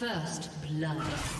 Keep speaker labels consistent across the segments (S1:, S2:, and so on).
S1: First blood.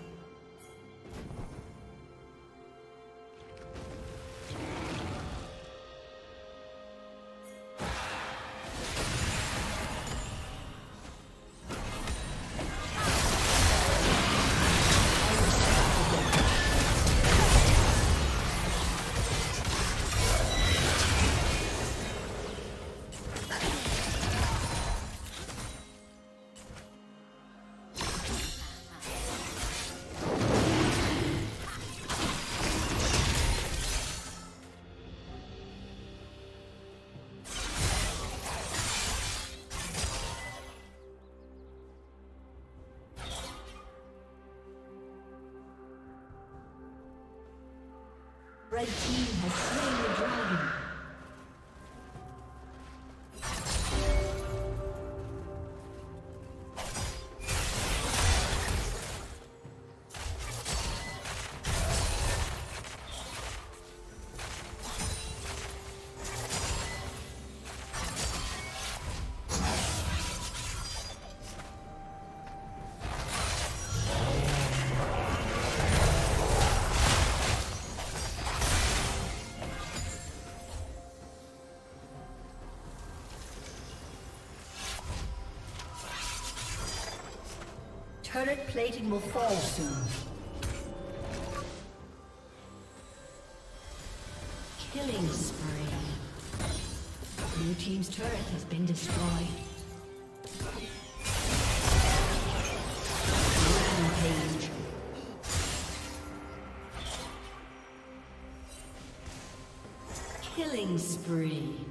S1: Red team has slain Turret plating will fall soon. Killing spree. Blue Team's turret has been destroyed. Killing spree.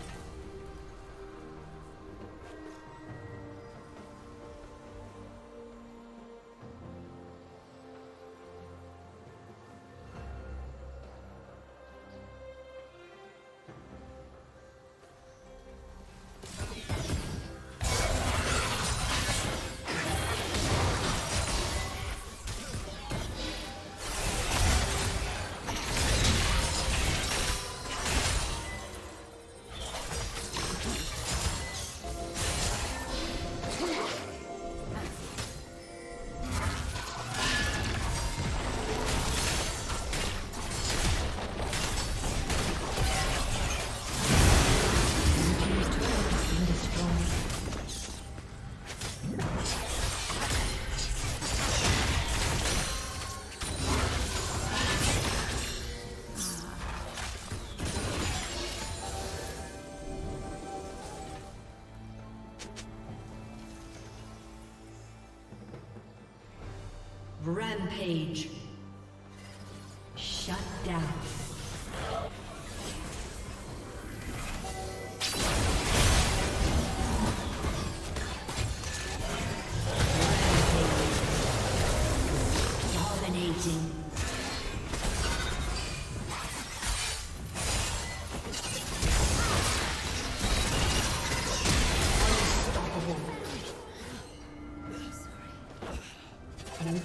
S1: Rampage.